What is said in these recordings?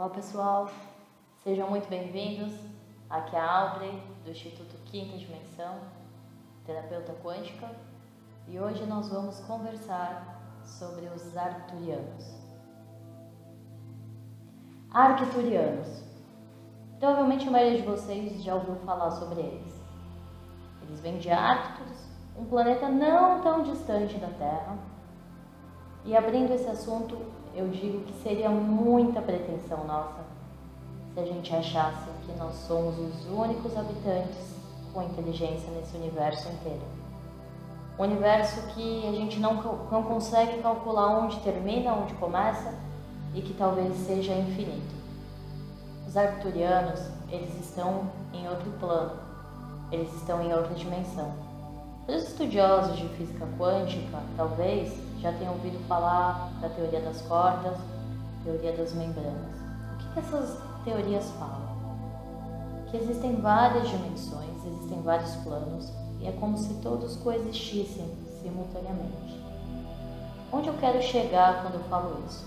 Olá pessoal, sejam muito bem-vindos. Aqui é a Audrey do Instituto Quinta Dimensão, terapeuta quântica, e hoje nós vamos conversar sobre os arcturianos. Arcturianos. Provavelmente a maioria de vocês já ouviu falar sobre eles. Eles vêm de Arcturus, um planeta não tão distante da Terra. E abrindo esse assunto, eu digo que seria muita pretensão nossa se a gente achasse que nós somos os únicos habitantes com inteligência nesse universo inteiro. Um universo que a gente não, não consegue calcular onde termina, onde começa e que talvez seja infinito. Os arcturianos, eles estão em outro plano, eles estão em outra dimensão. Os estudiosos de física quântica, talvez, já tenham ouvido falar da teoria das cordas, teoria das membranas. O que essas teorias falam? Que existem várias dimensões, existem vários planos, e é como se todos coexistissem simultaneamente. Onde eu quero chegar quando eu falo isso?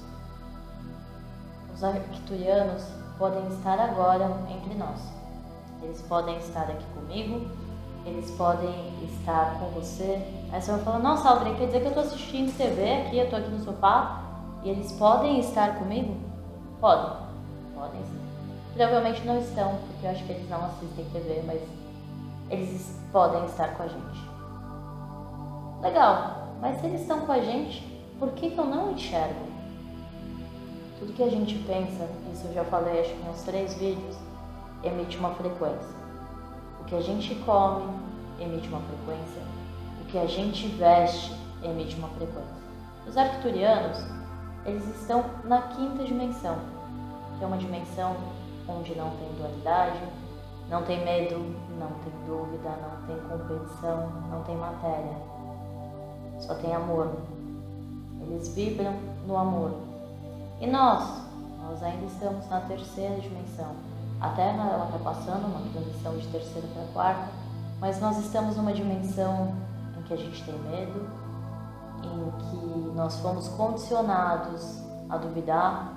Os arcturianos podem estar agora entre nós. Eles podem estar aqui comigo, eles podem estar com você. Aí você vai falar, nossa, Audrey, quer dizer que eu estou assistindo TV aqui, eu estou aqui no sofá e eles podem estar comigo? Podem, podem sim. Provavelmente não estão, porque eu acho que eles não assistem TV, mas eles podem estar com a gente. Legal, mas se eles estão com a gente, por que, que eu não enxergo? Tudo que a gente pensa, isso eu já falei acho que nos três vídeos, emite uma frequência. Que a gente come emite uma frequência, o que a gente veste emite uma frequência. Os arcturianos, eles estão na quinta dimensão, que é uma dimensão onde não tem dualidade, não tem medo, não tem dúvida, não tem competição, não tem matéria. Só tem amor. Eles vibram no amor. E nós, nós ainda estamos na terceira dimensão a Terra ela está passando uma transição de terceira para quarta, mas nós estamos numa dimensão em que a gente tem medo, em que nós fomos condicionados a duvidar,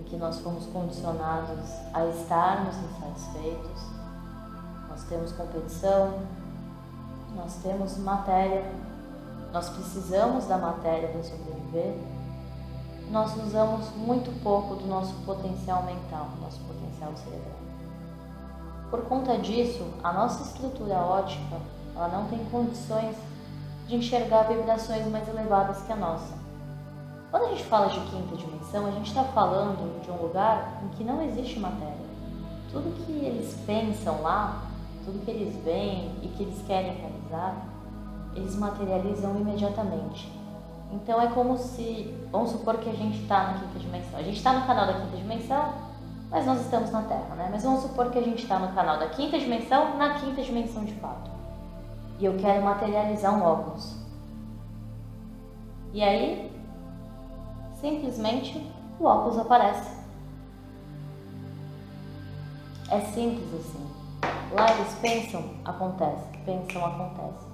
em que nós fomos condicionados a estarmos insatisfeitos. Nós temos competição, nós temos matéria, nós precisamos da matéria para sobreviver nós usamos muito pouco do nosso potencial mental, nosso potencial cerebral. Por conta disso, a nossa estrutura ótica ela não tem condições de enxergar vibrações mais elevadas que a nossa. Quando a gente fala de quinta dimensão, a gente está falando de um lugar em que não existe matéria. Tudo que eles pensam lá, tudo que eles veem e que eles querem realizar, eles materializam imediatamente. Então é como se, vamos supor que a gente está na quinta dimensão. A gente está no canal da quinta dimensão, mas nós estamos na Terra, né? Mas vamos supor que a gente está no canal da quinta dimensão, na quinta dimensão de fato. E eu quero materializar um óculos. E aí, simplesmente, o óculos aparece. É simples assim. Lá eles pensam, acontece. Pensam, acontece.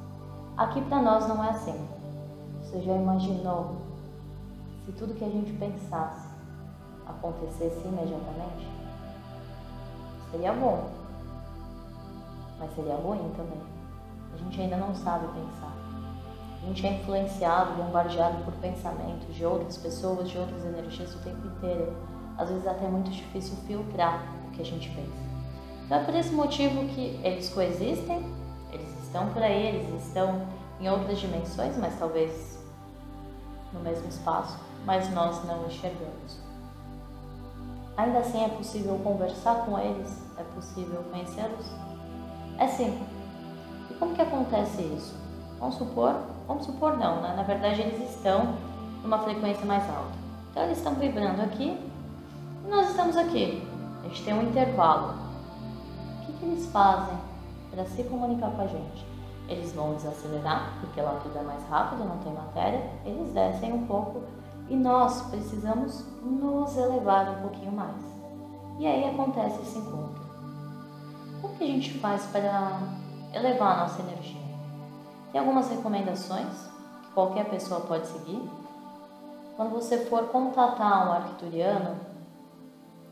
Aqui para nós não é assim. Você já imaginou se tudo que a gente pensasse acontecesse imediatamente? Seria bom, mas seria ruim também. A gente ainda não sabe pensar. A gente é influenciado, bombardeado por pensamentos de outras pessoas, de outras energias o tempo inteiro. Às vezes até é muito difícil filtrar o que a gente pensa. Então é por esse motivo que eles coexistem, eles estão por aí, eles estão em outras dimensões, mas talvez no mesmo espaço, mas nós não enxergamos. Ainda assim é possível conversar com eles? É possível conhecê-los? É sim. E como que acontece isso? Vamos supor, vamos supor não, né? Na verdade eles estão numa frequência mais alta. Então eles estão vibrando aqui e nós estamos aqui. A gente tem um intervalo. O que, que eles fazem para se comunicar com a gente? Eles vão desacelerar, porque lá tudo é mais rápido, não tem matéria, eles descem um pouco e nós precisamos nos elevar um pouquinho mais. E aí acontece esse encontro. Como que a gente faz para elevar a nossa energia? Tem algumas recomendações que qualquer pessoa pode seguir. Quando você for contatar um arcturiano,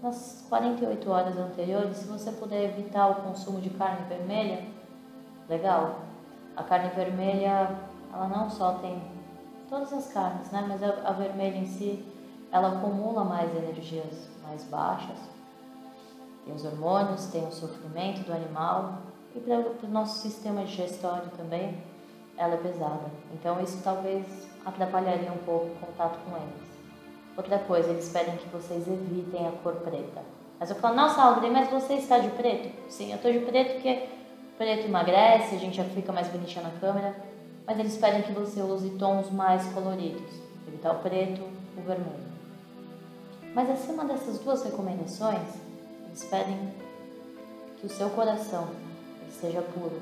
nas 48 horas anteriores, se você puder evitar o consumo de carne vermelha, legal. A carne vermelha, ela não só tem todas as carnes, né? Mas a, a vermelha em si, ela acumula mais energias mais baixas. Tem os hormônios, tem o sofrimento do animal e para o nosso sistema digestório também, ela é pesada. Então isso talvez atrapalharia um pouco o contato com eles. Outra coisa, eles pedem que vocês evitem a cor preta. Mas eu falo, nossa, Audrey, mas você está de preto? Sim, eu estou de preto porque preto emagrece, a gente já fica mais bonitinha na câmera. Mas eles pedem que você use tons mais coloridos, evitar o preto, o vermelho. Mas acima dessas duas recomendações, eles pedem que o seu coração seja puro.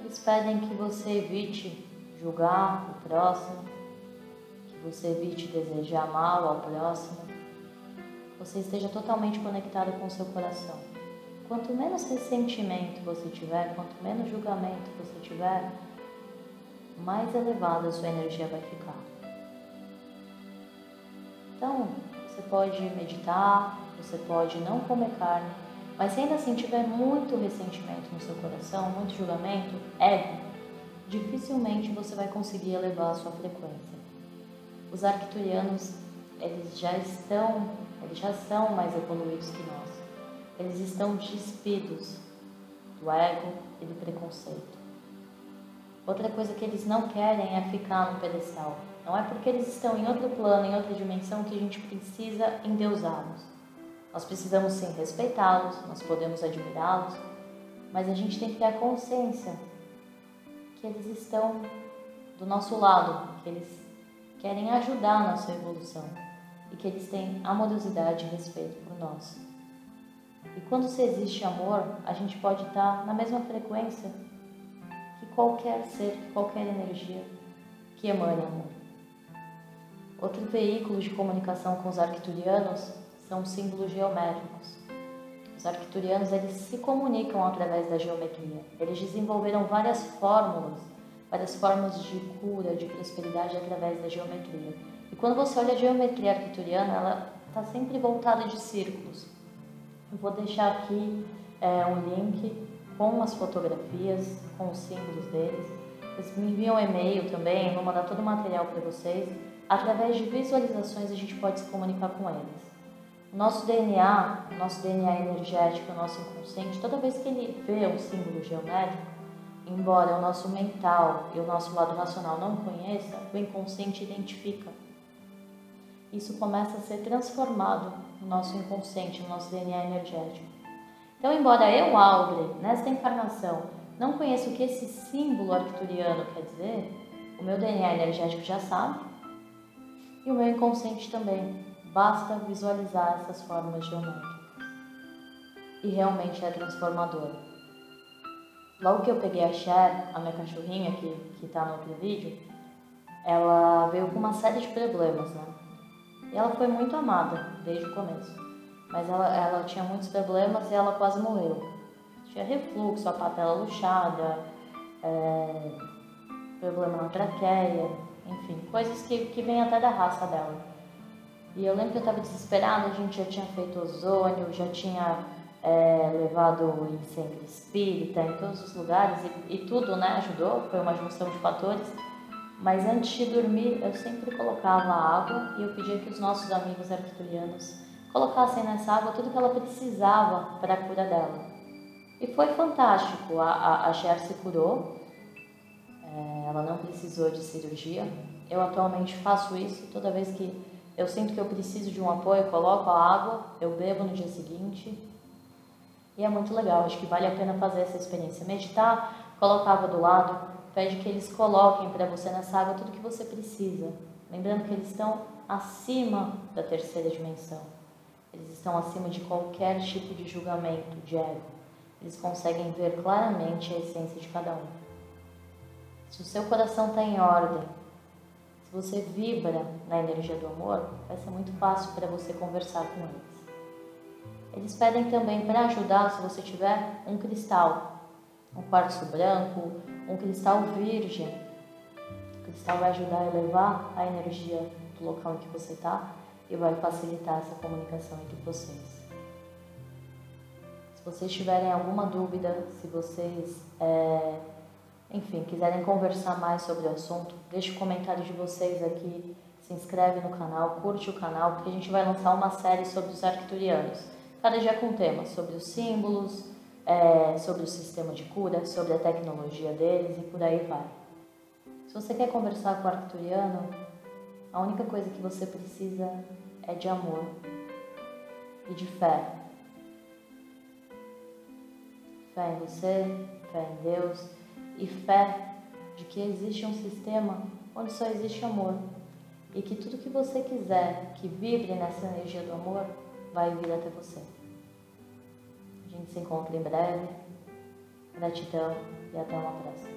Eles pedem que você evite julgar o próximo, que você evite desejar mal ao próximo, que você esteja totalmente conectado com o seu coração. Quanto menos ressentimento você tiver, quanto menos julgamento você tiver, mais elevada a sua energia vai ficar. Então, você pode meditar, você pode não comer carne, mas se ainda assim tiver muito ressentimento no seu coração, muito julgamento, ego, dificilmente você vai conseguir elevar a sua frequência. Os arcturianos, eles já estão, eles já são mais evoluídos que nós. Eles estão despidos do ego e do preconceito. Outra coisa que eles não querem é ficar no pedestal. Não é porque eles estão em outro plano, em outra dimensão, que a gente precisa endeusá-los. Nós precisamos sim respeitá-los, nós podemos admirá-los, mas a gente tem que ter a consciência que eles estão do nosso lado, que eles querem ajudar a nossa evolução e que eles têm amorosidade e respeito por nós. E quando se existe amor, a gente pode estar na mesma frequência que qualquer ser, que qualquer energia que emane amor. Outro veículo de comunicação com os arcturianos são símbolos geométricos. Os arcturianos eles se comunicam através da geometria. Eles desenvolveram várias fórmulas, várias formas de cura, de prosperidade através da geometria. E quando você olha a geometria arcturiana, ela está sempre voltada de círculos. Eu vou deixar aqui é, um link com as fotografias, com os símbolos deles. Eles me enviam um e-mail também, vou mandar todo o material para vocês. Através de visualizações a gente pode se comunicar com eles. Nosso DNA, nosso DNA energético, nosso inconsciente, toda vez que ele vê um símbolo geométrico, embora o nosso mental e o nosso lado racional não conheça, o inconsciente identifica. Isso começa a ser transformado no nosso inconsciente, no nosso DNA energético. Então, embora eu, Audrey, nesta encarnação, não conheça o que esse símbolo arcturiano quer dizer, o meu DNA energético já sabe e o meu inconsciente também. Basta visualizar essas formas geométricas. E realmente é transformador. Logo que eu peguei a Cher, a minha cachorrinha que está no outro vídeo, ela veio com uma série de problemas, né? Ela foi muito amada desde o começo mas ela, ela tinha muitos problemas e ela quase morreu. Tinha refluxo, a patela luxada, é, problema na traqueia, enfim, coisas que, que vêm até da raça dela. E eu lembro que eu estava desesperada, a gente já tinha feito ozônio, já tinha é, levado em centro espírita, em todos os lugares, e, e tudo né, ajudou, foi uma junção de fatores. Mas antes de dormir, eu sempre colocava água e eu pedia que os nossos amigos arcturianos colocassem nessa água tudo que ela precisava para a cura dela. E foi fantástico, a, a, a Cher se curou, é, ela não precisou de cirurgia. Eu atualmente faço isso toda vez que eu sinto que eu preciso de um apoio, coloco a água, eu bebo no dia seguinte. E é muito legal, acho que vale a pena fazer essa experiência. Meditar, coloca a água do lado, pede que eles coloquem para você nessa água tudo que você precisa. Lembrando que eles estão acima da terceira dimensão. Eles estão acima de qualquer tipo de julgamento, de ego. Eles conseguem ver claramente a essência de cada um. Se o seu coração está em ordem, se você vibra na energia do amor, vai ser muito fácil para você conversar com eles. Eles pedem também para ajudar, se você tiver um cristal, um quartzo branco, um cristal virgem. O cristal vai ajudar a elevar a energia do local em que você está e vai facilitar essa comunicação entre vocês. Se vocês tiverem alguma dúvida, se vocês, é, enfim, quiserem conversar mais sobre o assunto, deixe o comentário de vocês aqui, se inscreve no canal, curte o canal, porque a gente vai lançar uma série sobre os arcturianos, cada dia com temas sobre os símbolos, é, sobre o sistema de cura, sobre a tecnologia deles e por aí vai. Se você quer conversar com o arcturiano, a única coisa que você precisa é de amor e de fé. Fé em você, fé em Deus e fé de que existe um sistema onde só existe amor e que tudo que você quiser que vibre nessa energia do amor vai vir até você. Gente se encontra em breve. Gratidão e até uma próxima.